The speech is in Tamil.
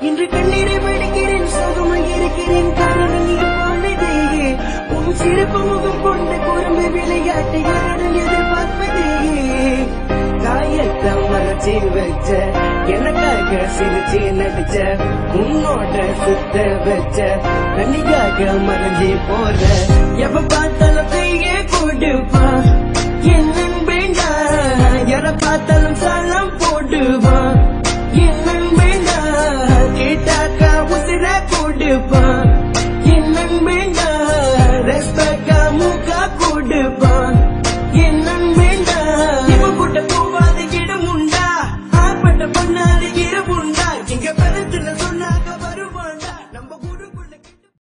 இன்று கண்ணீரை வடிக்கிறேன் சோகமாக இருக்கிறேன் காரணம் நீ போனதேயே உன் சிறப்பு முகம் கொண்ட குறும்பு விளையாட்டை யாரும் எதிர்பார்ப்பதேயே காயத்தான் மறைச்சி வச்ச எனக்காக சிரிச்சு நடிச்ச உன்னோட சுத்த வச்ச கண்ணிக்காக மறைஞ்சி போற. எப்ப பார்த்தாலும் பெய்ய கொடுப்பான் என் நண்பேண்டா என பார்த்தாலும் சலம் போடுவான் depan